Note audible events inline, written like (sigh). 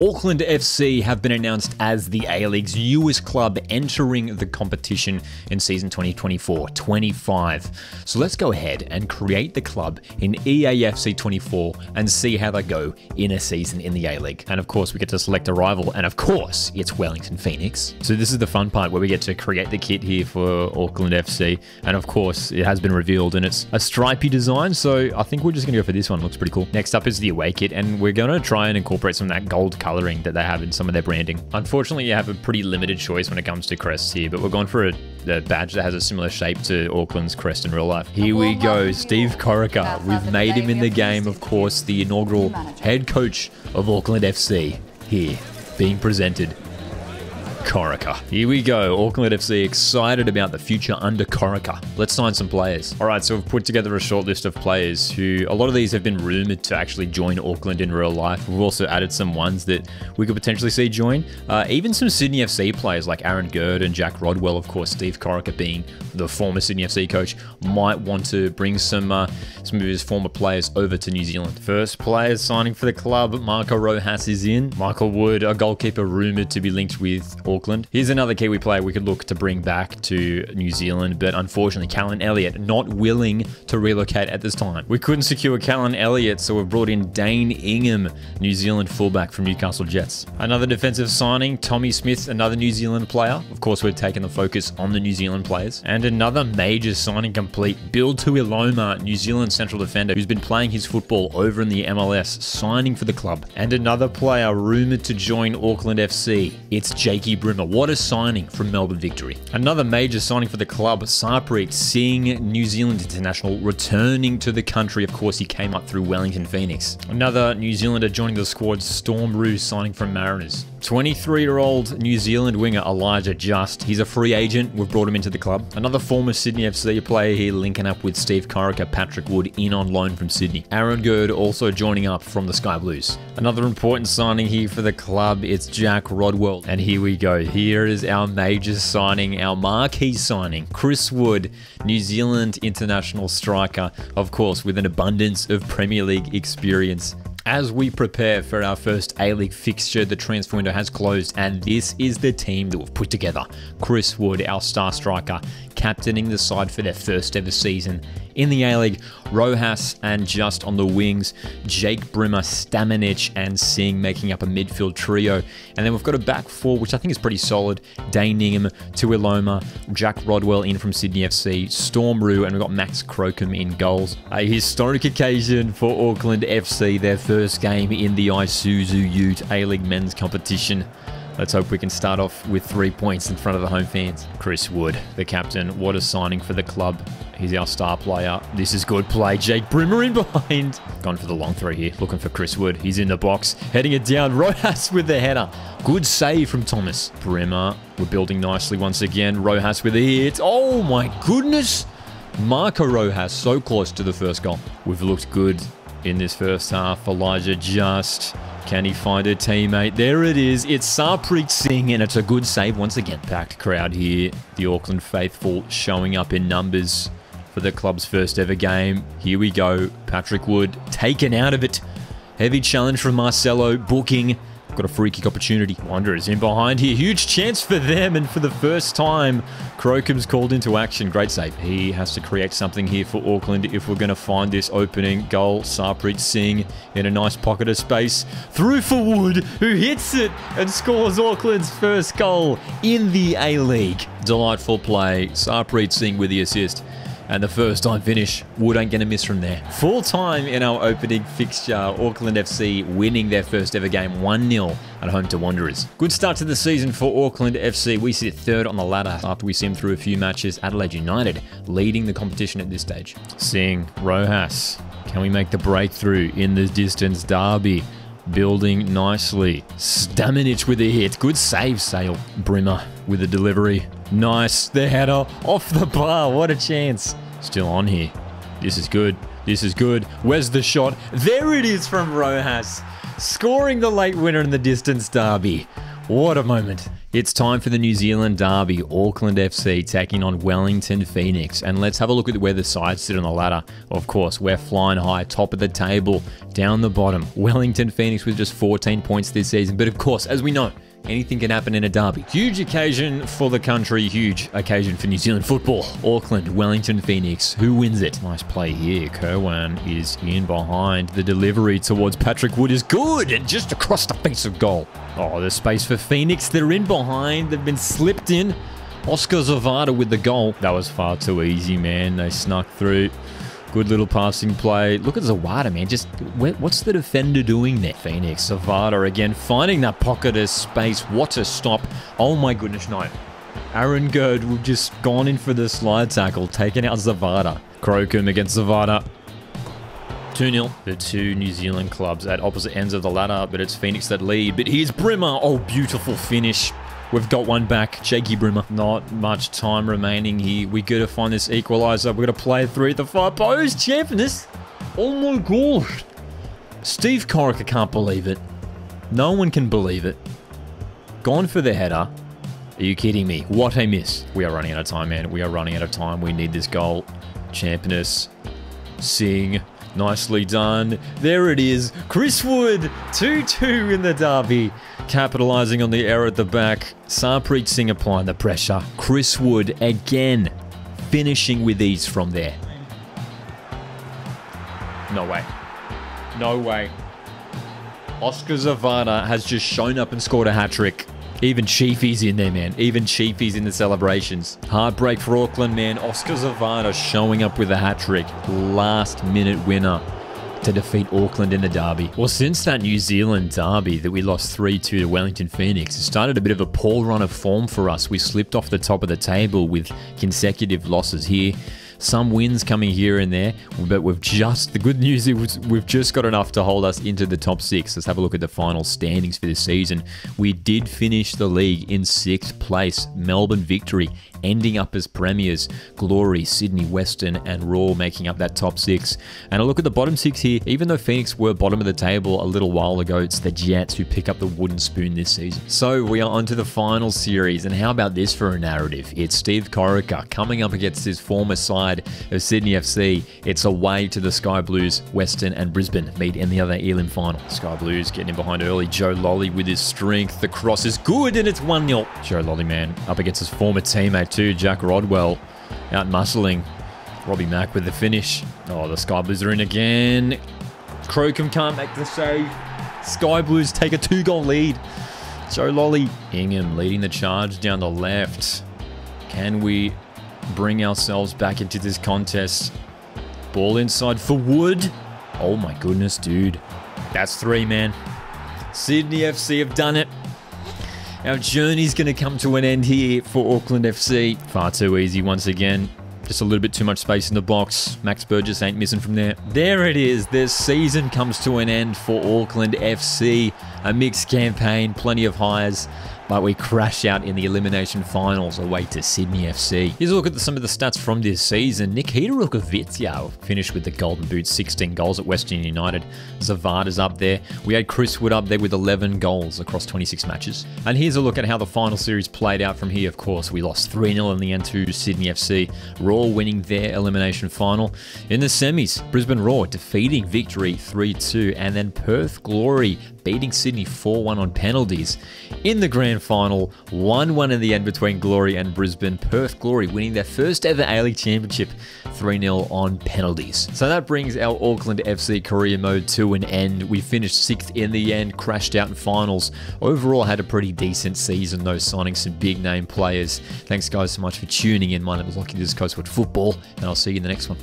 Auckland FC have been announced as the A-League's newest club entering the competition in season 2024-25. So let's go ahead and create the club in EAFC 24 and see how they go in a season in the A-League. And of course, we get to select a rival, and of course, it's Wellington Phoenix. So this is the fun part where we get to create the kit here for Auckland FC. And of course, it has been revealed and it's a stripy design, so I think we're just gonna go for this one. Looks pretty cool. Next up is the away kit, and we're gonna try and incorporate some of that gold color coloring that they have in some of their branding. Unfortunately, you have a pretty limited choice when it comes to crests here, but we're going for a, a badge that has a similar shape to Auckland's crest in real life. Here we go, Steve Corica. We've made him in the game, of course, the inaugural head coach of Auckland FC here, being presented Corica. Here we go. Auckland FC excited about the future under Corica. Let's sign some players. All right, so we've put together a short list of players who a lot of these have been rumored to actually join Auckland in real life. We've also added some ones that we could potentially see join. Uh, even some Sydney FC players like Aaron Gurd and Jack Rodwell, of course, Steve Corica being the former Sydney FC coach, might want to bring some uh, some of his former players over to New Zealand. First players signing for the club, Marco Rojas is in. Michael Woud, a goalkeeper rumored to be linked with Auckland Auckland. Here's another Kiwi player we could look to bring back to New Zealand, but unfortunately, Callan Elliott not willing to relocate at this time. We couldn't secure Callan Elliott, so we've brought in Dane Ingham, New Zealand fullback from Newcastle Jets. Another defensive signing, Tommy Smith, another New Zealand player. Of course, we're taking the focus on the New Zealand players. And another major signing complete, Bill Tuiloma, New Zealand central defender, who's been playing his football over in the MLS, signing for the club. And another player rumoured to join Auckland FC. It's Jakey Brimmer. What a signing from Melbourne Victory. Another major signing for the club, Sarpreet Singh, New Zealand international, returning to the country. Of course, he came up through Wellington Phoenix. Another New Zealander joining the squad, Storm Roux, signing from Mariners. 23-year-old New Zealand winger Elijah Just. He's a free agent. We've brought him into the club. Another former Sydney FC player here linking up with Steve Corica, Patrick Wood in on loan from Sydney. Aaron Gurd also joining up from the Sky Blues. Another important signing here for the club. It's Jack Rodwell. And here we go. Here is our major signing, our marquee signing. Chris Wood, New Zealand international striker, of course, with an abundance of Premier League experience as we prepare for our first A-League fixture, the transfer window has closed, and this is the team that we've put together. Chris Wood, our star striker, captaining the side for their first ever season in the A-League. Rojas and Just on the wings, Jake Brimmer, Stamenic, and Singh making up a midfield trio. And then we've got a back four, which I think is pretty solid. Dane Ingham, Tuiloma, Jack Rodwell in from Sydney FC, Storm Roux, and we've got Max Crocombe in goals. A historic occasion for Auckland FC, their first game in the Isuzu Ute A-League men's competition. Let's hope we can start off with three points in front of the home fans. Chris Wood, the captain, what a signing for the club. He's our star player. This is good play. Jake Brimmer in (laughs) behind. Gone for the long throw here. Looking for Chris Wood. He's in the box. Heading it down. (laughs) Rojas with the header. Good save from Thomas. Brimmer. We're building nicely once again. Rojas with a hit. Oh my goodness. Marco Rojas so close to the first goal. We've looked good in this first half. Elijah Just can he find a teammate? There it is. It's Sarpreet Singh, and it's a good save once again. Packed crowd here. The Auckland faithful showing up in numbers for the club's first ever game. Here we go. Patrick Wood taken out of it. Heavy challenge from Marcelo. Booking. Got a free kick opportunity. Wanderers in behind here. Huge chance for them. And for the first time, Crocombe's called into action. Great save. He has to create something here for Auckland if we're going to find this opening goal. Sarpreet Singh in a nice pocket of space. Through for Wood, who hits it and scores Auckland's first goal in the A-League. Delightful play. Sarpreet Singh with the assist. And the first time finish, Wood ain't going to miss from there. Full time in our opening fixture, Auckland FC winning their first ever game 1-0 at home to Wanderers. Good start to the season for Auckland FC. We sit third on the ladder after we sim through a few matches. Adelaide United leading the competition at this stage. Seeing Rojas, can we make the breakthrough in the distance derby? building nicely. Stamenic with a hit. Good save, Sale. Brimmer with a delivery. Nice. The header off the bar. What a chance. Still on here. This is good. This is good. Where's the shot? There it is from Rojas. Scoring the late winner in the distance derby. What a moment. It's time for the New Zealand derby, Auckland FC taking on Wellington Phoenix. And let's have a look at where the sides sit on the ladder. Of course, we're flying high, top of the table, down the bottom. Wellington Phoenix with just 14 points this season. But of course, as we know, anything can happen in a derby. Huge occasion for the country, huge occasion for New Zealand football. Auckland, Wellington, Phoenix. Who wins it? Nice play here. Kirwan is in behind. The delivery towards Patrick Wood is good and just across the face of goal. Oh, there's space for Phoenix. They're in behind. They've been slipped in. Oskar Zawada with the goal. That was far too easy, man. They snuck through. Good little passing play. Look at Zawada, man. Just what's the defender doing there? Phoenix, Zawada again, finding that pocket of space. What a stop. Oh my goodness, no. Aaron Gurd would just gone in for the slide tackle, taking out Zawada. Crocombe against Zawada. 2-0. The two New Zealand clubs at opposite ends of the ladder, but it's Phoenix that lead. But here's Brimmer. Oh, beautiful finish. We've got one back. Jakey Brimmer. Not much time remaining here. We got to find this equalizer. We gotta play through the far post. Championess. Oh my gosh. Steve Corica can't believe it. No one can believe it. Gone for the header. Are you kidding me? What a miss. We are running out of time, man. We are running out of time. We need this goal. Championess. Singh. Nicely done. There it is. Chris Wood. 2-2 in the derby. Capitalizing on the error at the back. Sarpreet Singh applying the pressure. Chris Wood again finishing with ease from there. No way. No way. Oskar Zawada has just shown up and scored a hat-trick. Even Chiefy's in there, man. Even Chiefy's in the celebrations. Heartbreak for Auckland, man. Oskar Zawada showing up with a hat-trick. Last minute winner to defeat Auckland in the derby. Well, since that New Zealand derby that we lost 3-2 to Wellington Phoenix, it started a bit of a poor run of form for us. We slipped off the top of the table with consecutive losses here. Some wins coming here and there, but we've just, the good news is we've just got enough to hold us into the top six. Let's have a look at the final standings for this season. We did finish the league in sixth place, Melbourne victory, ending up as premiers. Glory, Sydney, Western, and Roar making up that top six. And a look at the bottom six here, even though Phoenix were bottom of the table a little while ago, it's the Jets who pick up the wooden spoon this season. So we are onto the final series, and how about this for a narrative? It's Steve Corica coming up against his former side of Sydney FC. It's away to the Sky Blues. Western and Brisbane meet in the other Elim final. Sky Blues getting in behind early. Joe Lolley with his strength. The cross is good and it's 1-0. Joe Lolley, man, up against his former teammate too, Jack Rodwell. Out muscling. Robbie Mak with the finish. Oh, the Sky Blues are in again. Crocombe can't make the save. Sky Blues take a two-goal lead. Joe Lolley. Ingham leading the charge down the left. Can we bring ourselves back into this contest. Ball inside for Wood. Oh my goodness, dude. That's three, man. Sydney FC have done it. Our journey's going to come to an end here for Auckland FC. Far too easy once again. Just a little bit too much space in the box. Max Burgess ain't missing from there. There it is. This season comes to an end for Auckland FC. A mixed campaign, plenty of highs but we crash out in the elimination finals away to Sydney FC. Here's a look at some of the stats from this season. Nikita Rukavytsya finished with the Golden Boot, 16 goals at Western United. Zawada's up there. We had Chris Wood up there with 11 goals across 26 matches. And here's a look at how the final series played out from here. Of course, we lost 3-0 in the end to Sydney FC. Roar winning their elimination final. In the semis, Brisbane Roar defeating Victory 3-2 and then Perth Glory beating Sydney 4-1 on penalties. In the grand final, 1-1 in the end between Glory and Brisbane. Perth Glory winning their first ever A-League Championship 3-0 on penalties. So that brings our Auckland FC career mode to an end. We finished 6th in the end, crashed out in finals. Overall had a pretty decent season though, signing some big name players. Thanks guys so much for tuning in. My name is Lockie, this is Coast Watch Football, and I'll see you in the next one.